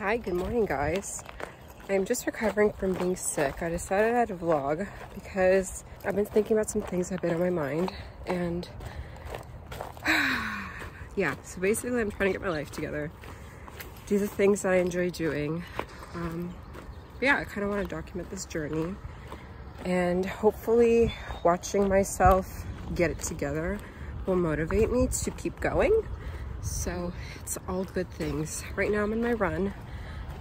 Hi, good morning guys. I'm just recovering from being sick. I decided I'd vlog because I've been thinking about some things that have been on my mind and yeah, so basically I'm trying to get my life together, do the things that I enjoy doing. Um, yeah, I kind of want to document this journey and hopefully watching myself get it together will motivate me to keep going. So it's all good things. Right now I'm in my run,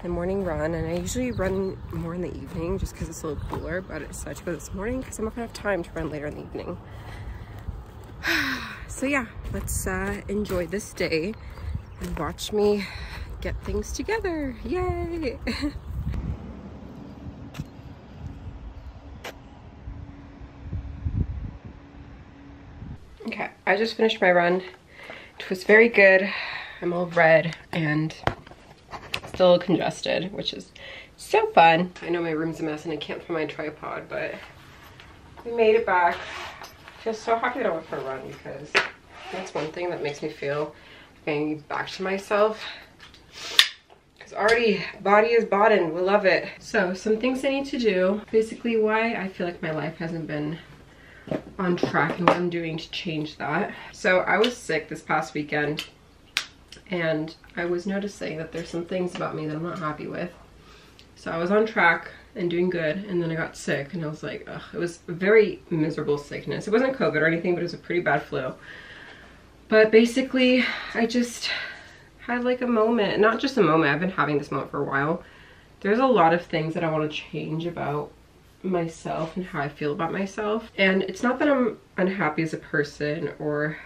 my morning run, and I usually run more in the evening just because it's a little cooler, but I decided to go this morning because I'm not gonna have time to run later in the evening. so yeah, let's uh, enjoy this day and watch me get things together. Yay! okay, I just finished my run. It was very good. I'm all red and still congested, which is so fun. I know my room's a mess and I can't find my tripod, but we made it back. I feel so happy that I went for a run because that's one thing that makes me feel getting back to myself. Because already body is in, we love it. So some things I need to do. Basically why I feel like my life hasn't been on track and what I'm doing to change that. So I was sick this past weekend and I was noticing that there's some things about me that I'm not happy with. So I was on track and doing good and then I got sick and I was like, ugh, it was a very miserable sickness. It wasn't COVID or anything, but it was a pretty bad flu. But basically, I just had like a moment, not just a moment, I've been having this moment for a while. There's a lot of things that I want to change about myself and how I feel about myself. And it's not that I'm unhappy as a person or,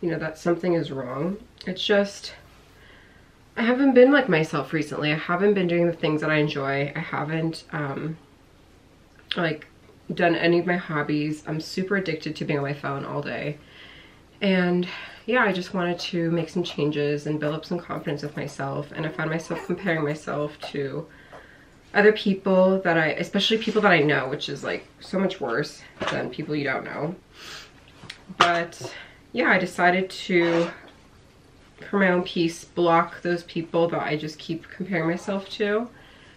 you know, that something is wrong. It's just, I haven't been like myself recently. I haven't been doing the things that I enjoy. I haven't, um, like, done any of my hobbies. I'm super addicted to being on my phone all day. And yeah, I just wanted to make some changes and build up some confidence with myself. And I found myself comparing myself to other people that I, especially people that I know, which is like so much worse than people you don't know. But yeah, I decided to, for my own peace, block those people that I just keep comparing myself to.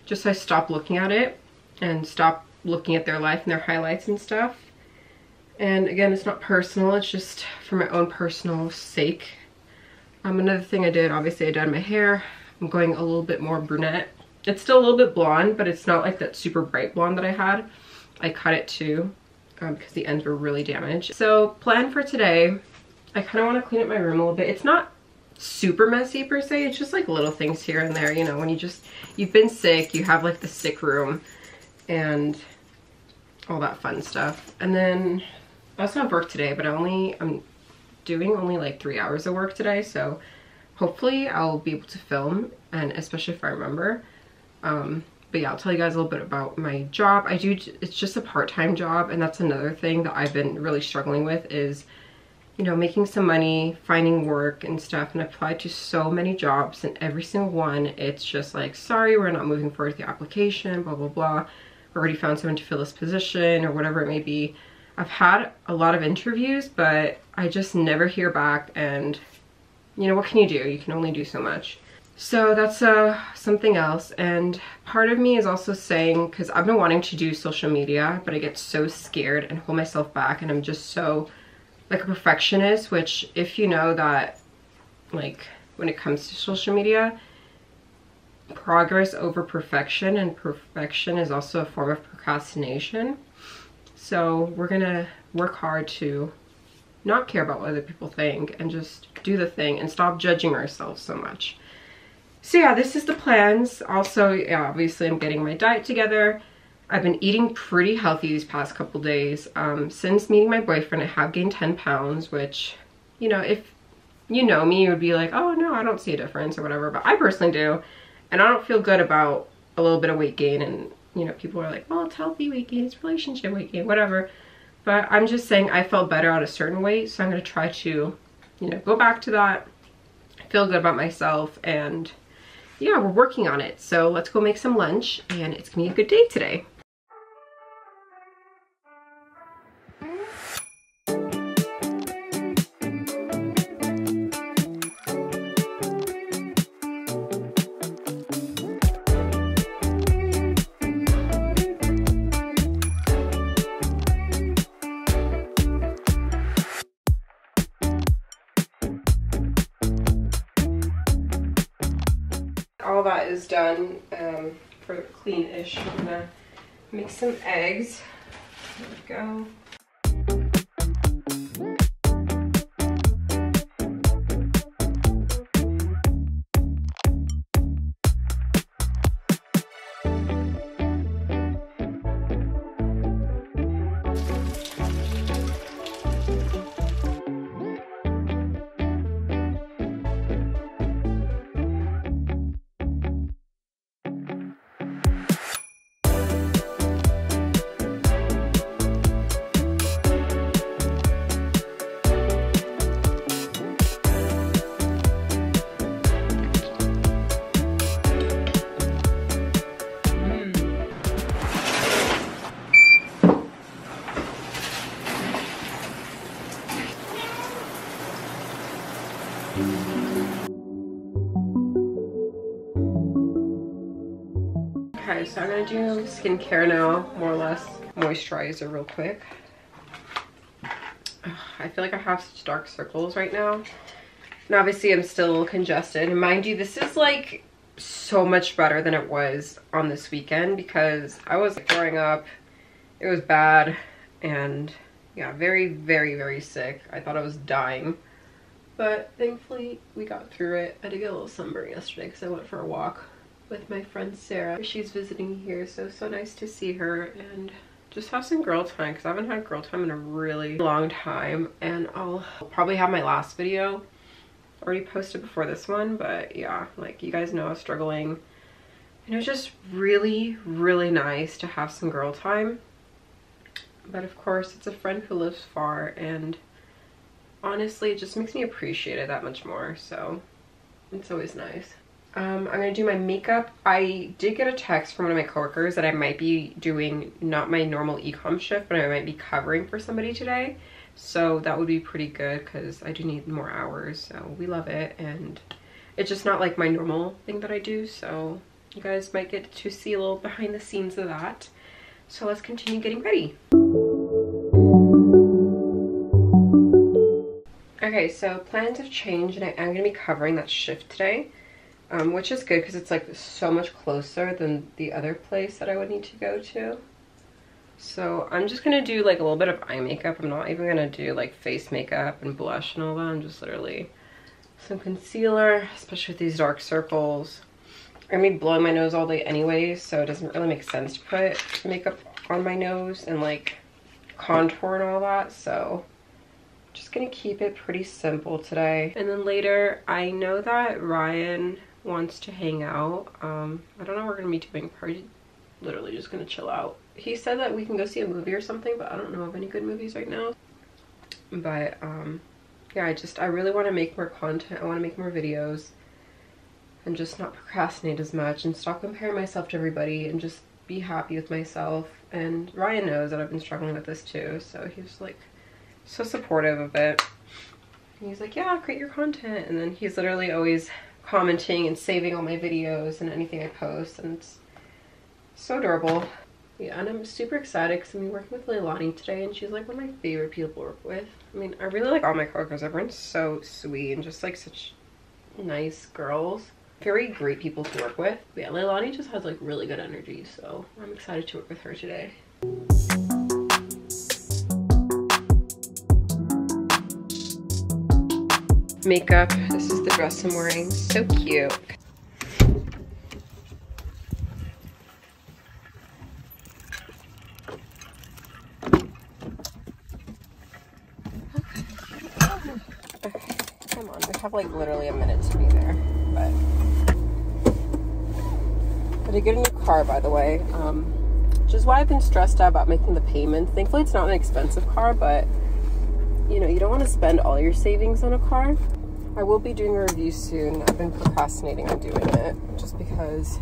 Just so I stop looking at it and stop looking at their life and their highlights and stuff. And again, it's not personal, it's just for my own personal sake. Um, another thing I did, obviously I dyed my hair. I'm going a little bit more brunette it's still a little bit blonde, but it's not like that super bright blonde that I had. I cut it too um, because the ends were really damaged. So plan for today, I kind of want to clean up my room a little bit. It's not super messy per se. It's just like little things here and there, you know, when you just, you've been sick, you have like the sick room and all that fun stuff. And then I also have work today, but I only, I'm doing only like three hours of work today. So hopefully I'll be able to film and especially if I remember. Um, but yeah, I'll tell you guys a little bit about my job. I do, it's just a part-time job and that's another thing that I've been really struggling with is, you know, making some money, finding work and stuff. And applied to so many jobs and every single one, it's just like, sorry, we're not moving forward with the application, blah, blah, blah. Already found someone to fill this position or whatever it may be. I've had a lot of interviews, but I just never hear back and you know, what can you do? You can only do so much. So that's uh, something else. And part of me is also saying, because I've been wanting to do social media, but I get so scared and hold myself back. And I'm just so like a perfectionist, which if you know that like when it comes to social media, progress over perfection and perfection is also a form of procrastination. So we're gonna work hard to not care about what other people think and just do the thing and stop judging ourselves so much. So yeah, this is the plans. Also, yeah, obviously I'm getting my diet together. I've been eating pretty healthy these past couple days. Um, since meeting my boyfriend, I have gained 10 pounds, which, you know, if you know me, you would be like, oh no, I don't see a difference or whatever, but I personally do. And I don't feel good about a little bit of weight gain and, you know, people are like, well, it's healthy weight gain, it's relationship weight gain, whatever. But I'm just saying I felt better at a certain weight, so I'm gonna try to, you know, go back to that, feel good about myself, and yeah, we're working on it. So let's go make some lunch and it's gonna be a good day today. Is done um, for clean-ish. I'm gonna make some eggs. There we go. Okay, so I'm gonna do skincare now, more or less. Moisturizer real quick. I feel like I have such dark circles right now. And obviously I'm still congested. And mind you, this is like so much better than it was on this weekend because I was throwing up. It was bad and yeah, very, very, very sick. I thought I was dying. But thankfully we got through it. I did get a little sunburn yesterday because I went for a walk with my friend Sarah. She's visiting here, so so nice to see her and just have some girl time because I haven't had girl time in a really long time. And I'll probably have my last video already posted before this one, but yeah, like you guys know I was struggling. And it was just really, really nice to have some girl time. But of course, it's a friend who lives far and honestly, it just makes me appreciate it that much more. So it's always nice. Um, I'm gonna do my makeup. I did get a text from one of my coworkers that I might be doing not my normal ecom shift, but I might be covering for somebody today. So that would be pretty good because I do need more hours. So we love it. And it's just not like my normal thing that I do. So you guys might get to see a little behind the scenes of that. So let's continue getting ready. Okay, so plans have changed and I am to be covering that shift today um, which is good because it's like so much closer than the other place that I would need to go to. So I'm just gonna do like a little bit of eye makeup. I'm not even gonna do like face makeup and blush and all that. I'm just literally some concealer, especially with these dark circles. I'm gonna be blowing my nose all day anyway, so it doesn't really make sense to put makeup on my nose and like contour and all that. So just gonna keep it pretty simple today. And then later, I know that Ryan wants to hang out. Um, I don't know we're gonna be doing. Probably literally just gonna chill out. He said that we can go see a movie or something, but I don't know of any good movies right now. But um, yeah, I just, I really wanna make more content. I wanna make more videos and just not procrastinate as much and stop comparing myself to everybody and just be happy with myself. And Ryan knows that I've been struggling with this too, so he's like so supportive of it. He's like, yeah, create your content. And then he's literally always commenting and saving all my videos and anything I post and it's so adorable. Yeah, and I'm super excited because I'm working with Leilani today and she's like one of my favorite people to work with. I mean, I really like all my coworkers. Everyone's so sweet and just like such nice girls. Very great people to work with. But yeah, Leilani just has like really good energy, so I'm excited to work with her today. Makeup. This is the dress I'm wearing. So cute. Okay, come on. We have like literally a minute to be there, but I did get a new car, by the way. Um, which is why I've been stressed out about making the payments. Thankfully, it's not an expensive car, but you know, you don't want to spend all your savings on a car. I will be doing a review soon. I've been procrastinating on doing it just because,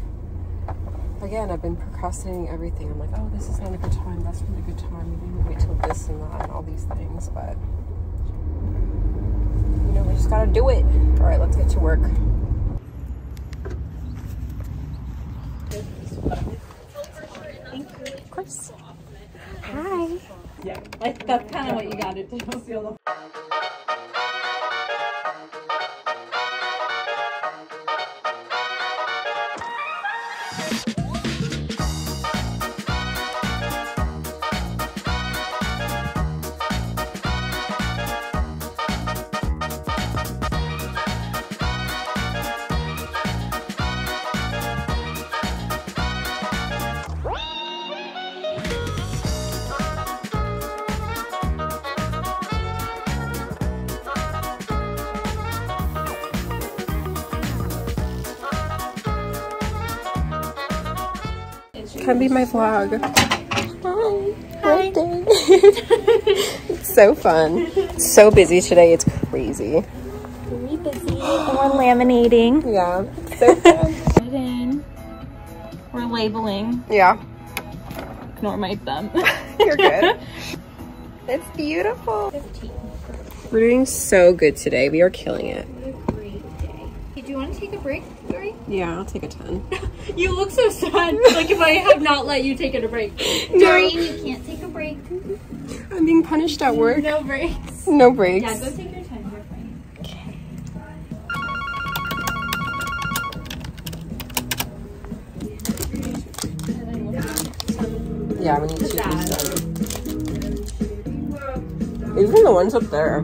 again, I've been procrastinating everything. I'm like, oh, this is not a good time. That's not a good time. Maybe we'll wait till this and that and all these things. But, you know, we just got to do it. All right, let's get to work. Of course. Hi. Yeah, like that's kind of what you got to do. pretend be my vlog. Hi. Hi. it's so fun. It's so busy today. It's crazy. Very busy. We're laminating. Yeah. So fun. We're labeling. yeah. Ignore my thumb. You're good. It's beautiful. 15. We're doing so good today. We are killing it. Great day. Hey, do you want to take a break, Dory? Yeah, I'll take a 10. You look so sad. like if I have not let you take it a break. Dory, you can't take a break. I'm being punished at work. No breaks. No breaks. Yeah, go take your time. You're fine. Yeah, we need to do some. Even the ones up there.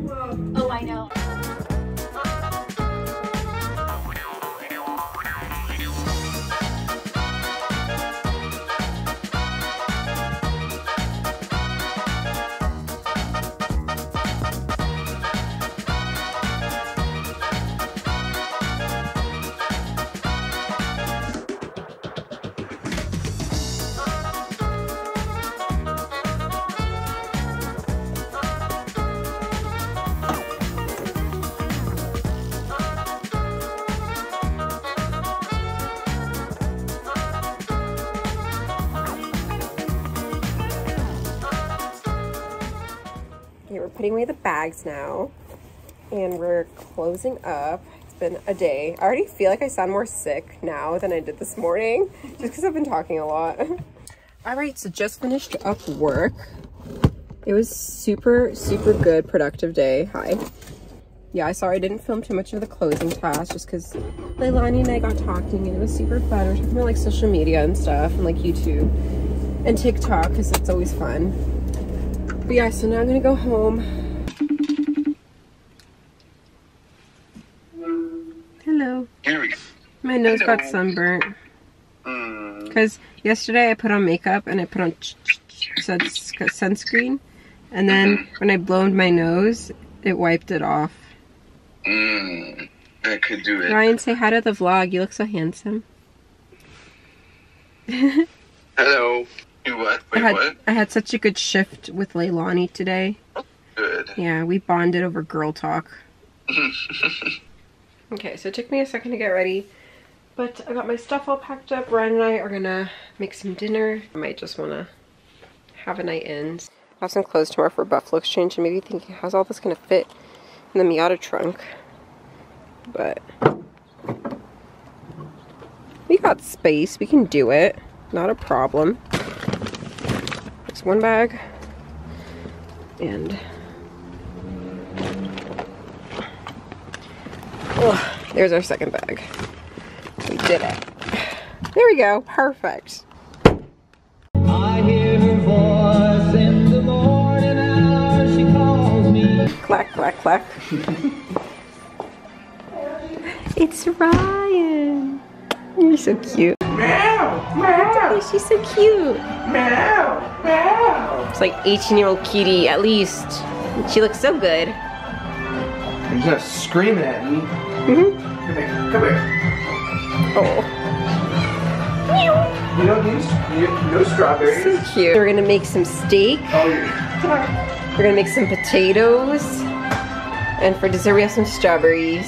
Putting away the bags now. And we're closing up. It's been a day. I already feel like I sound more sick now than I did this morning. Just because I've been talking a lot. Alright, so just finished up work. It was super, super good, productive day. Hi. Yeah, I sorry I didn't film too much of the closing task just because Leilani and I got talking and it was super fun. We're talking about like social media and stuff and like YouTube and TikTok because it's always fun. But yeah, so now I'm gonna go home. Hello. Gary. My nose got Hello. sunburnt Mm, because yesterday I put on makeup and I put on ch- ch- ch- sunscreen, and then when I blowed my nose, it wiped it off. mm, that could do it. Ryan, say hi to the vlog. You look so handsome. Hello. You what? I had what? I had such a good shift with Leilani today. Oh, good. Yeah, we bonded over girl talk. Okay, so it took me a second to get ready, but I got my stuff all packed up. Ryan and I are gonna make some dinner. I might just wanna have a night in. I have some clothes tomorrow for Buffalo Exchange and maybe thinking, how's all this gonna fit in the Miata trunk? But we got space, we can do it. Not a problem. There's one bag and Oh, there's our second bag. We did it. There we go. Perfect. I hear her voice in the morning hour. She calls me. Clack, clack, clack. it's Ryan. You're so cute. Meow, meow. She's so cute. Meow, meow. It's like 18 year old cutie at least. She looks so good. You're just screaming at me. Mhm. Come here. Come here. Oh, You don't need no strawberries. so cute. We're gonna make some steak. Oh, you're. We're gonna make some potatoes. And for dessert, we have some strawberries.